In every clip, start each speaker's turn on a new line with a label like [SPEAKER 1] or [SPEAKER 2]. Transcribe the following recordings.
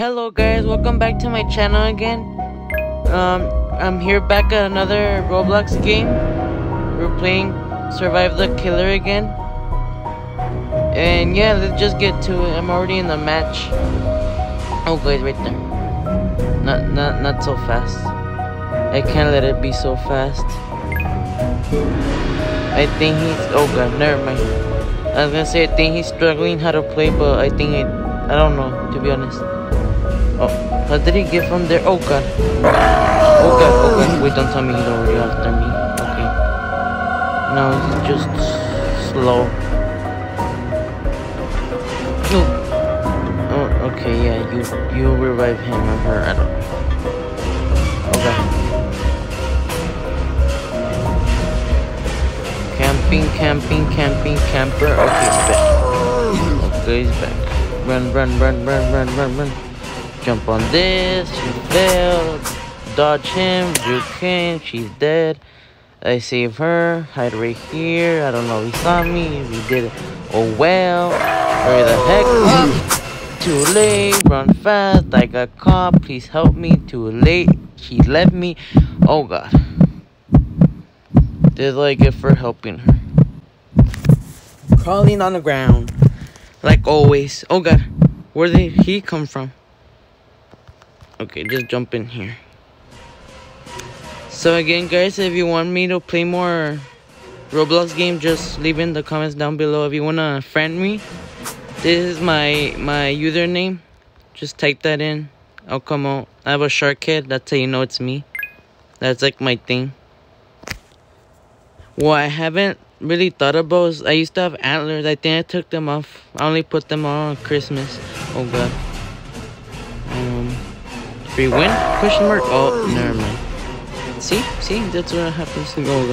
[SPEAKER 1] Hello guys, welcome back to my channel again. Um, I'm here back at another Roblox game. We're playing Survive the Killer again. And yeah, let's just get to it. I'm already in the match. Oh guys, right there. Not not not so fast. I can't let it be so fast. I think he's oh god, never mind. I was gonna say I think he's struggling how to play, but I think it I don't know to be honest. Oh, how did he get from there? Oh god. Oh god, oh god. Wait, don't tell me he's already after me. Okay. No, he's just slow. No. Oh, okay, yeah, you you revive him or her, I don't know. Okay. Camping, camping, camping, camper. Okay, he's back. Okay, he's back. Run, run, run, run, run, run, run. Jump on this. She failed. Dodge him. Juke him. She's dead. I save her. Hide right here. I don't know if he saw me. If he did it. Oh well. Hurry the heck up. Too late. Run fast. I got caught. Please help me. Too late. She left me. Oh god. Did I get for helping her? Crawling on the ground. Like always. Oh god. Where did he come from? Okay, just jump in here. So again, guys, if you want me to play more Roblox game, just leave in the comments down below. If you wanna friend me, this is my my username. Just type that in. I'll come out. I have a shark head. That's how you know it's me. That's like my thing. What I haven't really thought about is I used to have antlers. I think I took them off. I only put them on Christmas. Oh god. Free win? Question mark? Oh, never mind. See? See? That's what happens to go.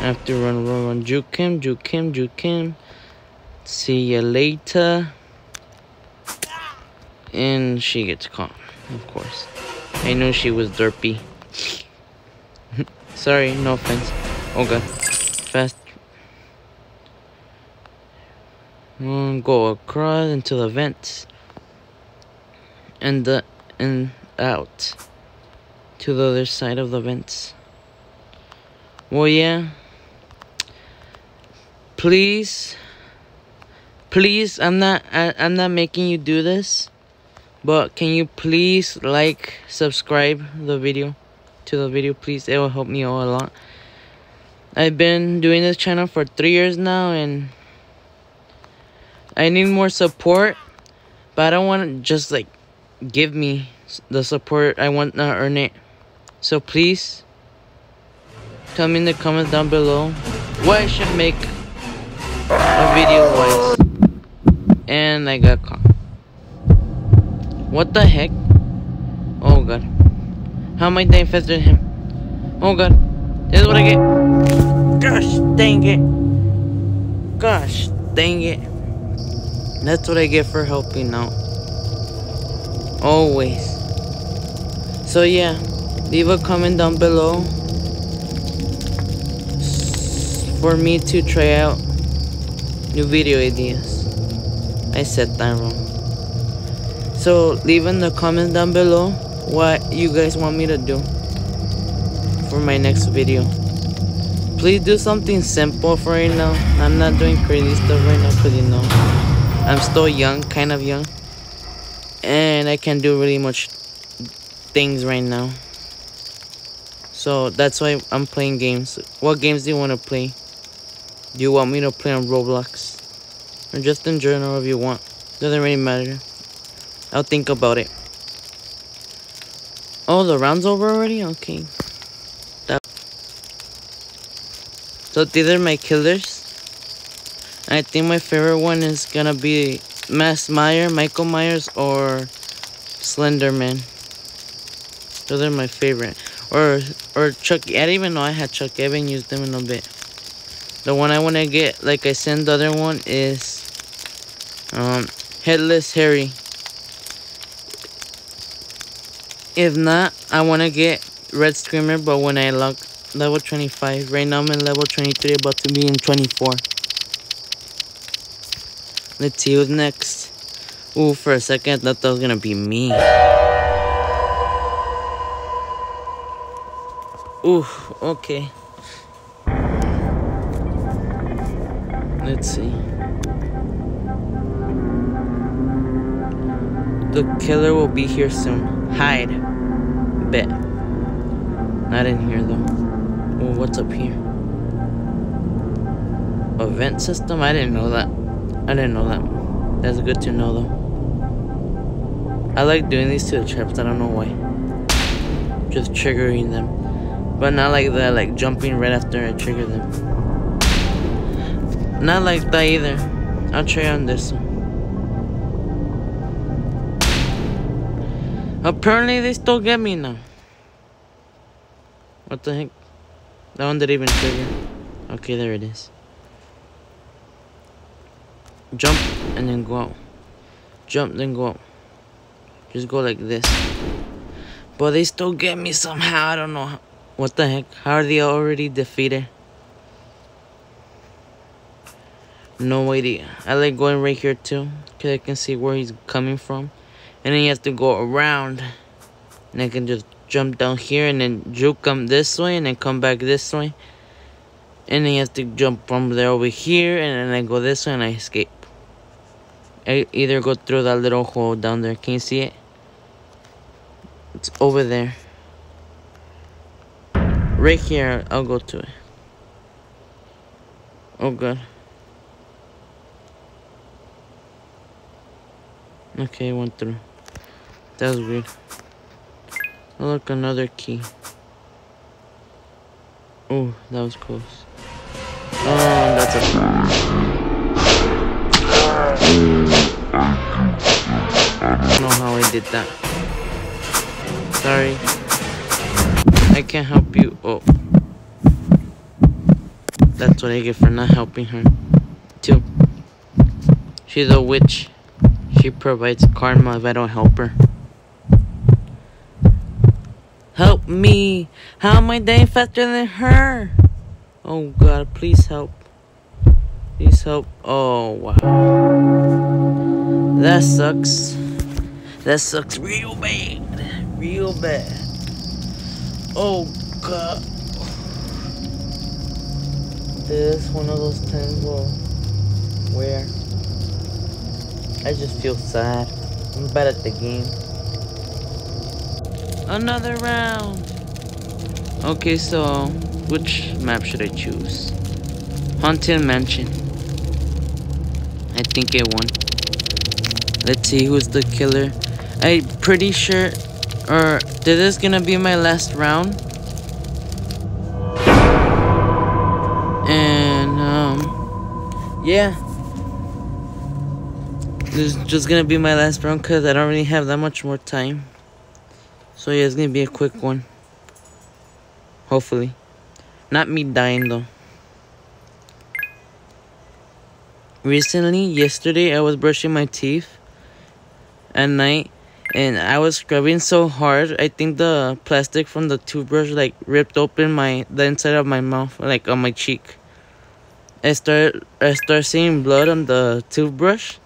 [SPEAKER 1] Have to run, run, run. Juke him, juke him, juke him. See ya later. And she gets caught, of course. I knew she was derpy. Sorry, no offense. Oh god. Fast. Mm, go across into the vents and the and out to the other side of the vents. Well, yeah. Please, please, I'm not, I, I'm not making you do this, but can you please like, subscribe the video, to the video, please. It will help me out a lot. I've been doing this channel for three years now, and I need more support, but I don't want to just like give me the support I want to earn it. So please tell me in the comments down below what I should make a video wise. And I got caught. What the heck? Oh god. How am I infested him? Oh god. This is what I get. Gosh dang it. Gosh dang it. That's what I get for helping out. Always. So yeah, leave a comment down below for me to try out new video ideas. I said that wrong. So leave in the comments down below what you guys want me to do for my next video. Please do something simple for right now. I'm not doing crazy stuff right now because you know I'm still young, kind of young and I can't do really much things right now. So that's why I'm playing games. What games do you want to play? Do you want me to play on Roblox? Or just in general if you want. Doesn't really matter. I'll think about it. Oh, the round's over already? Okay. That so these are my killers. I think my favorite one is gonna be Max Meyer, Michael Myers, or Slenderman. Those are my favorite. Or or Chuck. I didn't even know I had Chuck. I haven't used them in a bit. The one I want to get, like I said, the other one is um, Headless Harry. If not, I want to get Red Screamer, but when I lock level 25. Right now I'm in level 23, about to be in 24. Let's see who's next. Ooh, for a second I thought that was gonna be me. Ooh, okay. Let's see. The killer will be here soon. Hide. Bet. Not in here though. Oh, what's up here? A vent system? I didn't know that. I didn't know that. That's good to know though. I like doing these to the traps, I don't know why. Just triggering them. But not like that, like jumping right after I trigger them. Not like that either. I'll try on this one. Apparently they still get me now. What the heck? That one didn't even trigger. Okay, there it is. Jump and then go out. Jump, then go out. Just go like this. But they still get me somehow. I don't know. What the heck? How are they already defeated? No idea. I like going right here too. Because I can see where he's coming from. And then you have to go around. And I can just jump down here and then juke him this way and then come back this way. And then you have to jump from there over here and then I go this way and I escape. Either go through that little hole down there. Can you see it? It's over there. Right here, I'll go to it. Oh god. Okay, went through. That was weird. Oh, look, another key. Oh, that was close. Oh, that's a... I don't know how I did that. Sorry. I can't help you. Oh. That's what I get for not helping her. Two. She's a witch. She provides karma if I don't help her. Help me! How am I dying faster than her? Oh god, please help. Please help. Oh wow. That sucks. That sucks real bad. Real bad. Oh god. This one of those times where I just feel sad. I'm bad at the game. Another round. Okay, so which map should I choose? Haunted Mansion. I think I won. Let's see who's the killer. I'm pretty sure or this is gonna be my last round. And um yeah. This is just gonna be my last round because I don't really have that much more time. So yeah, it's gonna be a quick one. Hopefully. Not me dying though. Recently, yesterday, I was brushing my teeth at night and I was scrubbing so hard. I think the plastic from the toothbrush like ripped open my the inside of my mouth, like on my cheek. I start I start seeing blood on the toothbrush,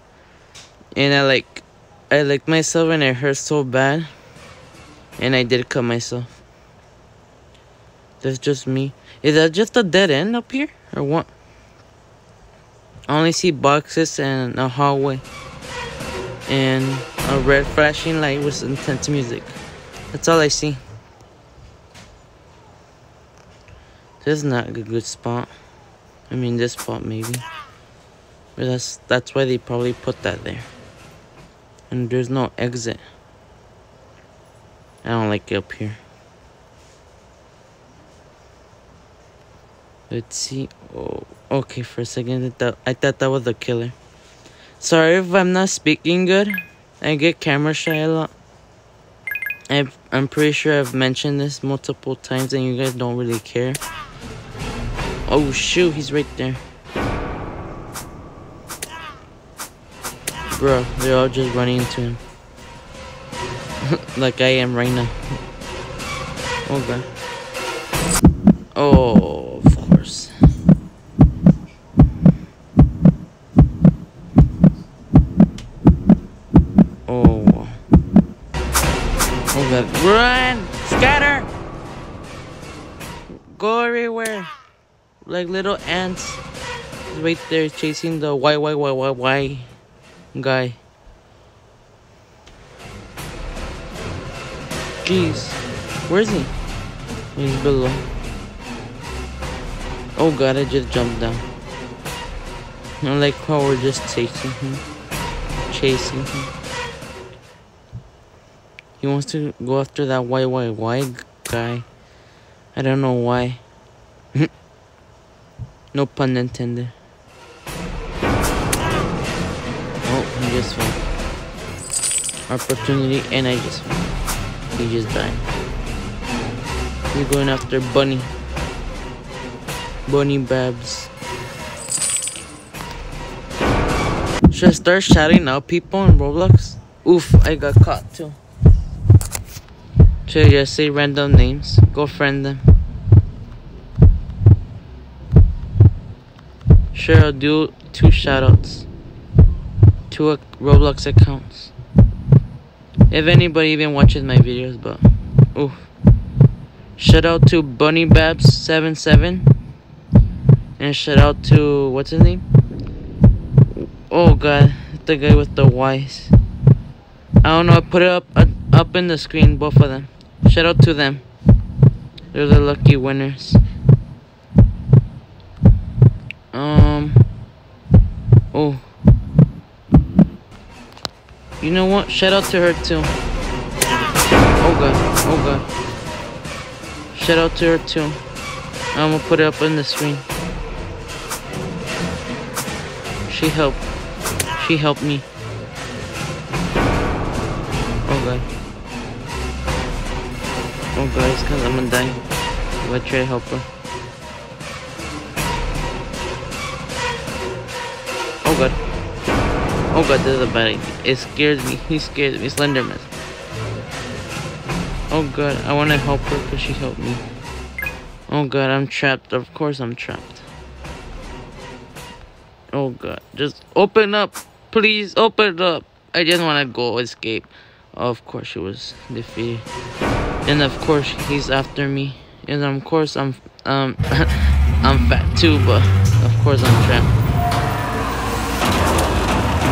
[SPEAKER 1] and I like I licked myself and it hurt so bad, and I did cut myself. That's just me. Is that just a dead end up here or what? I only see boxes and a hallway, and a red flashing light with intense music. That's all I see. This is not a good spot. I mean, this spot maybe. But that's, that's why they probably put that there. And there's no exit. I don't like it up here. Let's see. Oh, okay, for a second, I thought, I thought that was the killer. Sorry if I'm not speaking good. I get camera shy a lot. i am pretty sure I've mentioned this multiple times and you guys don't really care. Oh shoot, he's right there. Bro, they're all just running into him. like I am right now. Oh god. Oh. Oh god. Run! Scatter! Go everywhere. Like little ants. Right there chasing the why why why why Y guy. Jeez. Where is he? He's below. Oh god, I just jumped down. I like how we're just chasing him. Chasing him. He wants to go after that YYY guy. I don't know why. no pun intended. Oh, he just fell. Opportunity, and I just fell. He just died. He's going after Bunny. Bunny Babs. Should I start shouting out people in Roblox? Oof, I got caught too. I just say random names? Go friend them. Sure, I'll do two shoutouts. Two Roblox accounts. If anybody even watches my videos, but oof. Shout out to Bunny Babs 77 and shout out to what's his name? Oh god, the guy with the Y's. I don't know. I put it up up in the screen, both of them. Shout out to them. They're the lucky winners. Um. Oh. You know what? Shout out to her too. Oh god. Oh god. Shout out to her too. I'm gonna put it up on the screen. She helped. She helped me. Oh god. Guys, cause I'm gonna die. If I try to help her. Oh god. Oh god, this is a bad idea. It scares me. He scares me. Slenderman. Oh god, I wanna help her because she helped me. Oh god, I'm trapped. Of course I'm trapped. Oh god, just open up. Please open up. I just want to go escape. Of course she was defeated. And of course he's after me. And of course I'm um I'm fat too, but of course I'm trapped.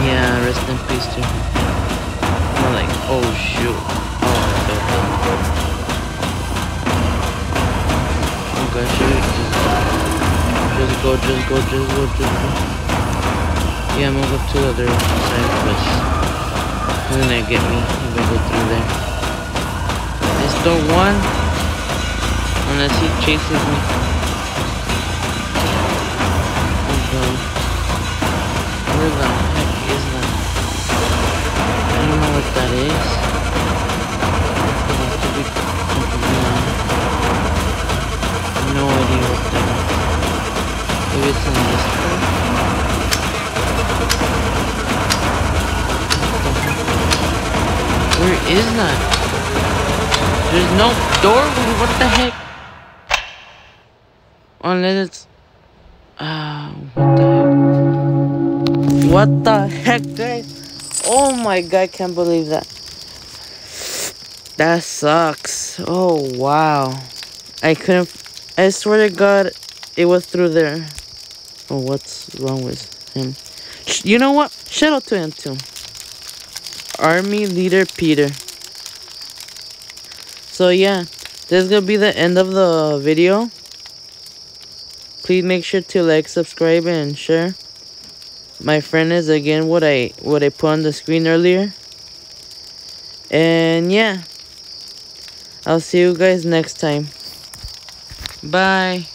[SPEAKER 1] Yeah, rest in peace too. I'm like, oh shoot. Oh god. Oh shoot. Just go, just go, just go, just go. Yeah, gonna go to the other side because he's gonna get me if I go through there. I still one unless he chases me. God. Where the heck is that? I don't know what that is. No idea what that is. Maybe it's in this part. Where is that? There's no door? What the heck? Unless it's... Uh, what the heck? What the heck, guys? Oh my god, I can't believe that. That sucks. Oh, wow. I couldn't... I swear to god, it was through there. Oh, what's wrong with him? You know what? Shout out to him, too. Army Leader Peter. So yeah, this is gonna be the end of the video. Please make sure to like, subscribe, and share. My friend is again what I what I put on the screen earlier. And yeah, I'll see you guys next time. Bye.